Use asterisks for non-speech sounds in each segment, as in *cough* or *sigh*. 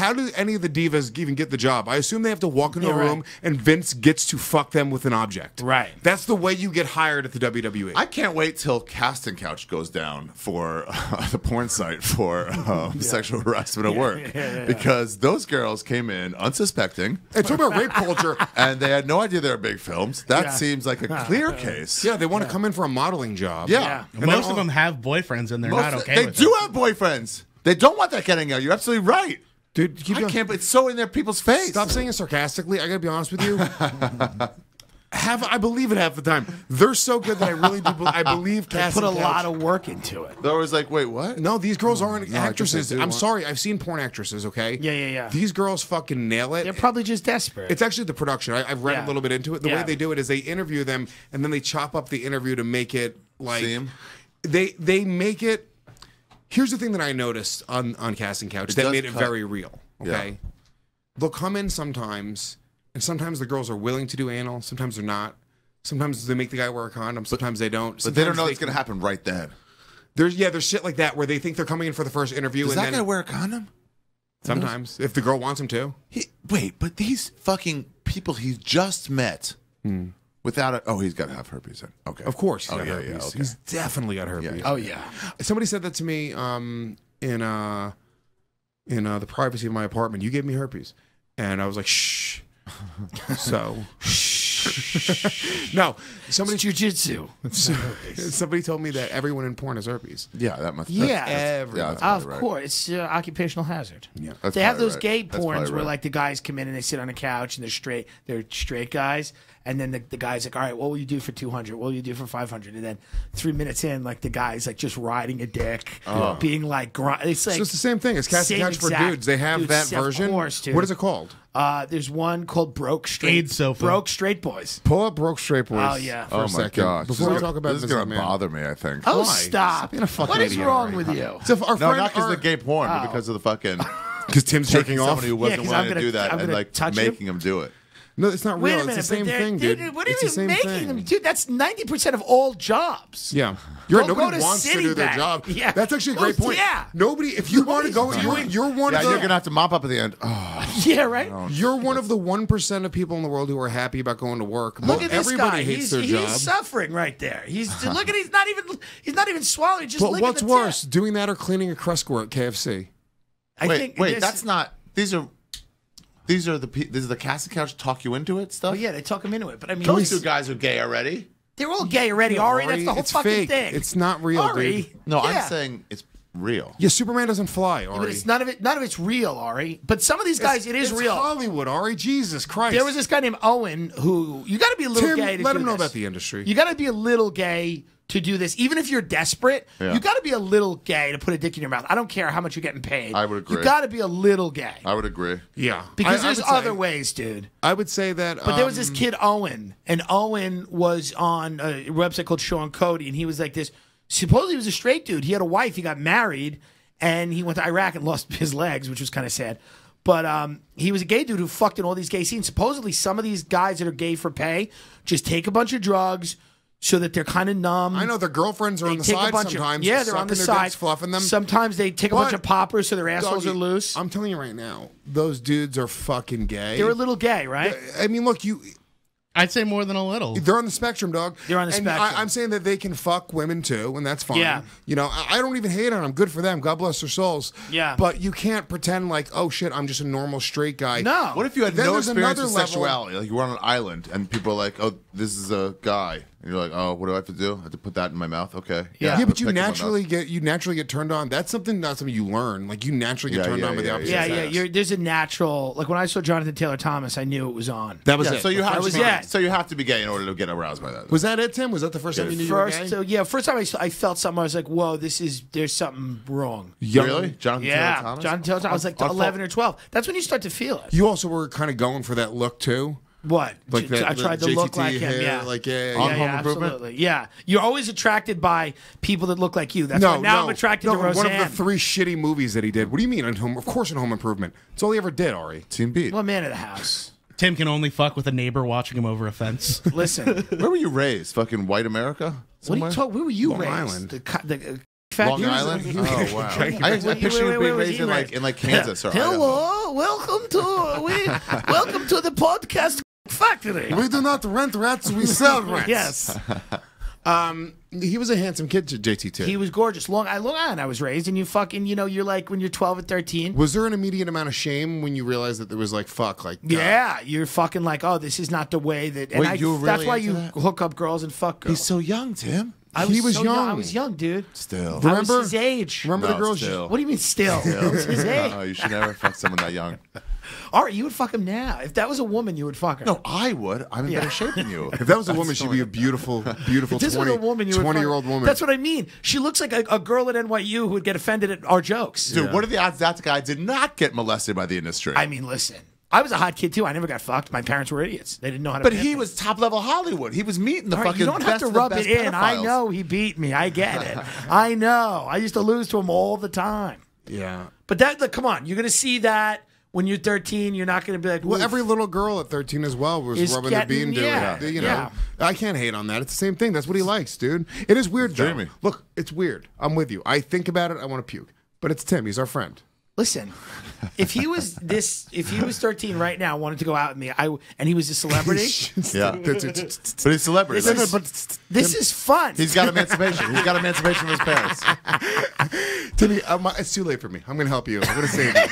how do any of the divas even get the job? I assume they have to walk into Yeah, a room right. and Vince gets to fuck them with an object. Right. That's the way you get hired at the. WWE. I can't wait till casting couch goes down for uh, *laughs* the porn site for *laughs* um, sexual harassment at work because those girls came in unsuspecting and talk about rape culture. *laughs* and they had no idea they were big films. That Yeah. seems like a clear case. Yeah, they want to come in for a modeling job. Yeah. Yeah. And Most then of them have boyfriends and they're not okay they with do it. have boyfriends. They don't want that getting out. You're absolutely right. Dude, keep I going. can't. It's so in their people's face. Stop saying it sarcastically. I gotta be honest with you. *laughs* Have I believe it half the time. They're so good that I really do. be- I believe *laughs* They Cass put a Couch- lot of work into it. They're always like, wait, what? No, these girls oh, aren't No, actresses. I'm want- sorry. I've seen porn actresses. Okay. Yeah, yeah, yeah. These girls fucking nail it. They're probably just desperate. It's actually the production. I, I've read Yeah. a little bit into it. The way they do it is they interview them and then they chop up the interview to make it like Seem? they they make it. Here's the thing that I noticed on on casting couch It that made it cut- very real. Yeah. Okay, they'll come in sometimes, and sometimes the girls are willing to do anal. Sometimes they're not. Sometimes they make the guy wear a condom. Sometimes they don't. But they don't Sometimes know it's going to happen right then. There's yeah, there's shit like that where they think they're coming in for the first interview, Does and that then guy wear a condom? sometimes if the girl wants him to. He, wait, but these fucking people he's just met hmm. Without it, Oh, he's got to have herpes then. Okay. Of course, he's Oh, got yeah, herpes. yeah, okay. He's definitely got herpes. yeah. oh yeah. Somebody said that to me um, in uh, in uh, the privacy of my apartment. You gave me herpes, and I was like, shh. *laughs* so, shh. no, somebody It's jujitsu. *laughs* somebody told me that everyone in porn has herpes. Yeah, that must. Yeah. that's- that's- Everybody. Of right. course, it's uh, occupational hazard. Yeah. That's they have those right. gay porns where right. like the guys come in and they sit on a couch and they're straight, they're straight guys, and then the, the guy's like, "All right, what will you do for two hundred? What will you do for five hundred? And then three minutes in, like the guy's like just riding a dick, being like, gr- it's like So it's the same thing It's casting same couch for dudes. They have Dude, that of version. course, dude. What is it called? Uh, there's one called Broke Straight. AIDS sofa. Broke Straight Boys. Pull up broke straight boys. Oh, yeah. For Oh a my second. gosh! Before this we talk about this this is gonna Man. bother me. I think. Oh, Why? stop! Stop being a fucking what is idiot wrong already. with you? *laughs* So our no, friend, not because our- of the gay porn, Oh. but because of the fucking *laughs* because Tim's taking jerking off. somebody who wasn't I'm willing gonna- to do that I'm and like touch him? making him do it. No, it's not Wait real. a minute, it's the same but they're- thing, they're- dude. What are it's you same making thing. them, dude? That's ninety percent of all jobs. Yeah. You're right. Don't go Nobody to wants to do their Citibank. job. Yeah. That's actually a Go- great point. yeah. Nobody, if you want to go, Nobody's you're, doing- you're one Yeah, of the. you're gonna have to mop up at the end. Oh, *laughs* Yeah, right. You're one of the one percent of people in the world who are happy about going to work. Look Mo- at this Everybody guy. hates He's, their he's job. suffering right there. He's *laughs* look at he's not even he's not even swallowing. Just but licking what's the worse, doing that or cleaning a Cresco at KFC? I wait, think wait, this- that's not. These are, these are the. pe- This is the casting couch talk you into it stuff. Oh yeah, they talk him into it. But I mean, those those two guys are gay already. they're all gay already. Ari, that's the whole it's fucking fake. thing. It's not real, Ari, dude. No, yeah. I'm saying it's real. Yeah, Superman doesn't fly, Ari. But it's none of it. None of it's real, Ari. But some of these guys, it is It's real. Hollywood, Ari. Jesus Christ. There was this guy named Owen who you got to be a little Tim, gay to let do him know this. about the industry. You got to be a little gay to do this. Even if you're desperate, Yeah. you got to be a little gay to put a dick in your mouth. I don't care how much you're getting paid. I would agree. You got to be a little gay I would agree. yeah, because I- I there's say- other ways, dude. I would say that. But there was um, this kid Owen, and Owen was on a website called Sean Cody, and he was like this. Supposedly, he was a straight dude. He had a wife. He got married, and he went to Iraq and lost *laughs* his legs, which was kind of sad. But um, he was a gay dude who fucked in all these gay scenes. Supposedly, some of these guys that are gay for pay just take a bunch of drugs so that they're kind of numb. I know their girlfriends are They on the side sometimes. of yeah, they're on the side, dicks, fluffing them. Sometimes they take a bunch of poppers so their assholes Doggy, are loose. I'm telling you right now, those dudes are fucking gay. They're a little gay, right? I mean, look, you. I'd say more than a little. They're on the spectrum, dog. They're on the and spectrum. I, I'm saying that they can fuck women too, and that's fine. Yeah. You know, I, I don't even hate on them. Good for them. God bless their souls. Yeah. But you can't pretend like, oh shit, I'm just a normal straight guy. No. What if you had Then no experience another with level- sexuality? Like you were on an island and people are like, "Oh, this is a guy," and you're like, "Oh, what do I have to do? I have to put that in my mouth?" Okay. Yeah. Yeah, but you pick in my mouth. naturally get you naturally get turned on. That's something not something you learn. Like you naturally get Yeah, turned yeah, on by the yeah, opposite yeah, yeah. sex. You're, there's a natural like when I saw Jonathan Taylor Thomas, I knew it was on. That was Yeah, it. so you have That to was be, it. so you have to be gay in order to get aroused by that. was that it, Tim? Was that the first time you knew you were First, gay? so yeah, first time I, saw, I felt something, I was like, "Whoa, this is there's something wrong." Young- really, Jonathan Taylor Thomas? Jonathan Taylor Thomas. I was like On- on eleven Fo- or twelve. That's when you start to feel it. You also were kind of going for that look too. What? Like J- that- I tried the to look JTT like him. hair, Yeah, like, yeah, yeah, yeah, yeah. yeah, Home Improvement? absolutely. Yeah, you're always attracted by people that look like you. That's no, why now no, I'm attracted no, to Roseanne. One of the three shitty movies that he did. What do you mean? In home, of course, in Home Improvement. It's all he ever did, Ari. Teen Beat. Well, man of the house. Tim can only fuck with a neighbor watching him over a fence. *laughs* Listen, Where were you raised? Fucking white America? what are you talking? Where were you Long raised? Island. The, co- the, uh, fat Long dudes? Island? *laughs* Oh wow! I, I Wait, picture wait, you being raised in like in like Kansas or Hello, Hello, welcome to we *laughs* welcome to the podcast factory. We do not rent rats, we sell *laughs* rats. Yes, Um, he was a handsome kid, JTT. he was gorgeous. Long, I Long Island, I was raised, and you fucking, you know, you're like when you're 12 or 13. was there an immediate amount of shame when you realized that there was like fuck, like uh, Yeah, you're fucking like, oh, this is not the way that. And Wait, I, you were that's why you that? hook up girls and fuck girls. He's so young, Tim. I he was so young. I was young, dude. Still. I Remember? was his age. Remember No, the girls? still. What do you mean still? It was his *laughs* age. No, you should never fuck someone that young. All right, you would fuck him now. If that was a woman, you would fuck her. No, I would. I'm in better shape than you. If that was a *laughs* woman, she'd be a beautiful, *laughs* beautiful If this 20, was a woman, you would 20 fuck- year old woman. That's what I mean. She looks like a, a girl at NYU who would get offended at our jokes. Dude, what are the odds that guy did not get molested by the industry? I mean, listen. I was a hot kid too. I never got fucked. My parents were idiots. They didn't know how to. but he was top level Hollywood. He was meeting the All right, fucking you don't have best to of the rub it best in. I pedophiles. know he beat me. I get it. *laughs* I know. I used to lose to him all the time. yeah. But that, like, come on, you're gonna see that when you're 13. You're not gonna be like, Well, every little girl at 13 as well was Is rubbing getting- the bean doing yeah, it. You know, yeah. I can't hate on that. It's the same thing. That's what he likes, dude. It is weird, though. dreamy. Look, it's weird. I'm with you. I think about it. I want to puke. But it's Tim. He's our friend. Listen, if he was *laughs* this, if he was 13 right now, wanted to go out with me, I and he was a celebrity. *laughs* Yeah. *laughs* but he's a celebrity. This Like, is, this is fun. he's got emancipation. He's got emancipation from his parents. Timmy, uh, I'm, it's too late for me. I'm going to help you. I'm going to save you.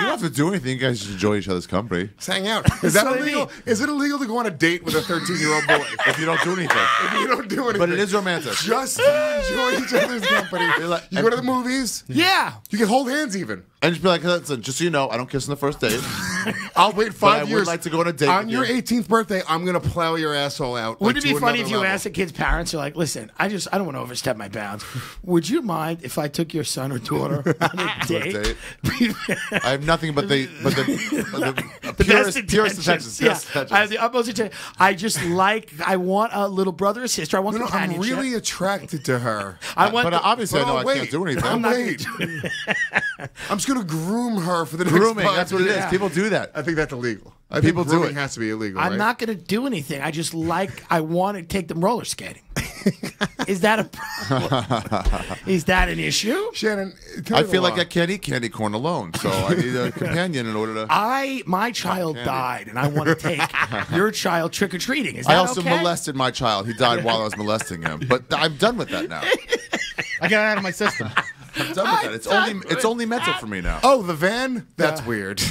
You don't have to do anything. You guys just enjoy each other's company. Just hang out. *laughs* Is that illegal? Is it illegal to go on a date with a 13 year old boy? *laughs* If you don't do anything. *laughs* If you don't do anything. But it is romantic. Just enjoy each other's company. like- You go to the movies. yeah. You can hold hands even. And just be like, listen, just so you know, I don't kiss on the first date. *laughs* I'll wait five I would years. like to go on a date On your you. 18th birthday, I'm gonna plow your asshole out. Wouldn't like, it be funny if you level. asked the kid's parents, you're like, listen, I just, I don't want to overstep my bounds. Would you mind if I took your son or daughter on a *laughs* date? *laughs* I have nothing but the but the, but the, The purest, best purest intentions. Yeah. I have the utmost intention. I just like, I want a little brother or sister. I want No, no, I'm really attracted to her. I want. but the- obviously, But I know I can't do anything. I'm not wait. I'm just gonna groom her for the next Grooming, that's what it is. years. People do that. I think that's illegal. I People think do grooming it. has to be illegal. I'm right? not going to do anything. I just like. I want to take them roller skating. Is that a problem? Is that an issue? Shannon, tell I me the feel like law. I can't eat candy corn alone, so I need a *laughs* companion in order to. I my child died, and I want to take *laughs* your child trick or treating. Is that I also okay? molested my child. He died while I was molesting him, but I'm done with that now. *laughs* I got it out of my system. I'm done with that. It's only it's only mental for me now. Oh, the van? That's weird.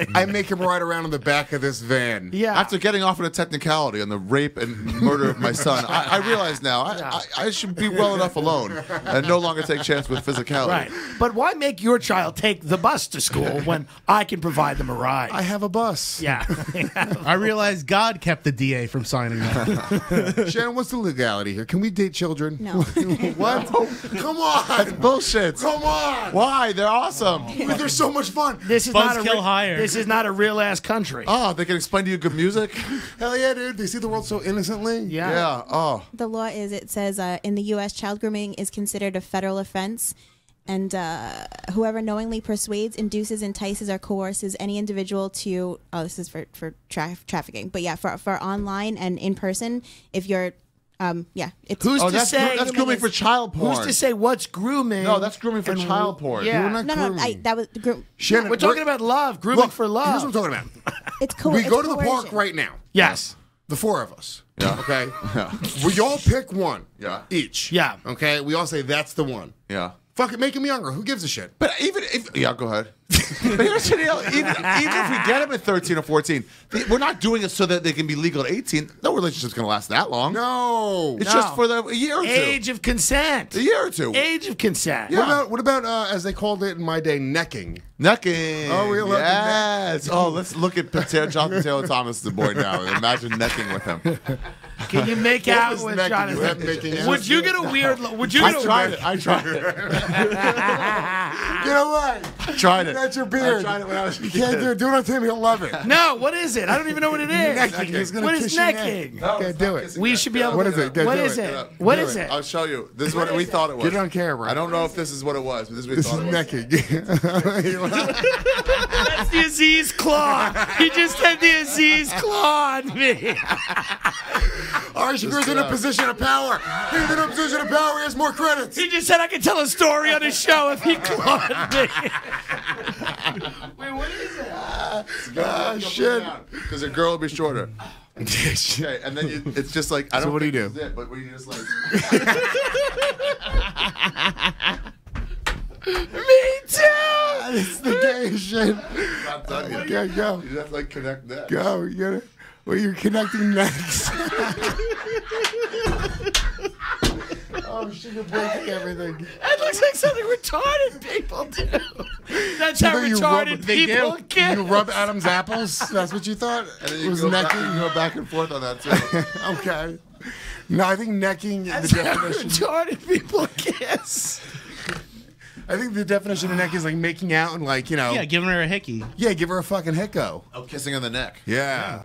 *laughs* I make him ride around in the back of this van. Yeah. After getting off on a technicality on the rape and murder of my son, I, I realize now I, I, I should be well enough alone and no longer take chance with physicality. Right. But why make your child take the bus to school when I can provide them a ride? I have a bus. yeah. *laughs* I realized God kept the DA from signing that. *laughs* Shannon, what's the legality here? Can we date children? No. what? Come on. Bullshit. Come on. Why? They're awesome. They're so much fun. This is not a Buzzkill re- hire. This is not a real ass country. Oh, they can explain to you good music? *laughs* Hell yeah, dude. They see the world so innocently. yeah. Yeah. Oh. The law is it says uh, in the U.S. child grooming is considered a federal offense, and uh, whoever knowingly persuades, induces, entices, or coerces any individual to oh this is for for tra- trafficking, but yeah for for online and in person if you're um yeah it's Who's Oh, to that's, say? that's grooming for child porn. Who's to say what's grooming? No, that's grooming for and- child porn. Yeah. You're not no no I, grooming. that was groom, Shannon, We're talking about love. Grooming Look, for love. Here's what I'm talking about. it's co- we it's go to the park right now. Yes. The four of us. Yeah. Okay. *laughs* We all pick one. Yeah. Each. Yeah. Okay. We all say that's the one. Yeah. Fuck it, make him younger. Who gives a shit? But even if yeah, go ahead. but here's the deal: even, even if we get them at 13 or 14, they- we're not doing it so that they can be legal at 18. No relationship's going to last that long. No. it's No. just for the a year or two. Age of consent. A year or two. Age of consent. What about what about uh, as they called it in my day, necking? Necking. Oh, we love the yes. Oh, let's look at Taylor, Jonathan Taylor Thomas, the boy now. and Imagine necking with him. *laughs* Can you make What out with? You Jonathan? Would you get a weird? Would you I get a tried weird? it. I tried it. *laughs* *laughs* You know what? I tried it. That's your I beard. tried it when I was a You can't do it. Do it on Tim. He'll love it. *laughs* No, what is it? I don't even know what it is. Necking. He's gonna What is necking? Okay, do it. We should be able. What to, is it? What is it. What is it. I'll show you. This is what we thought it was. Get it on camera. I don't know if this is what it was, but this is what we thought it was. necking. *laughs* That's the Aziz claw. He just had the Aziz claw on me. Shakur's in a position of power. He's in a position of power. He has more credits. He just said I could tell a story on his show if he clawed. Wait, what is it? Ah, shit. Because a girl will be shorter. *laughs* Okay, and then you, it's just like I don't. So what do you think do? is It, but when you just like *laughs* Me too. It's the gay shit. not done yet. Yeah, go. You just have to like connect that. Go. You gotta. Well, you're connecting next. *laughs* oh, shit, you're breaking everything. *laughs* That looks like something retarded people do. That's how You rub- retarded people do? get. You rub Adam's apples? That's what you thought? And then It you was go, back, necking? you go back and forth on that too. *laughs* okay. No, I think necking, is the That's how retarded people kiss. I think the definition of neck is like making out and like, you know. Yeah, giving her a hickey. Yeah, give her a fucking hicko. oh, kissing on the neck. Yeah.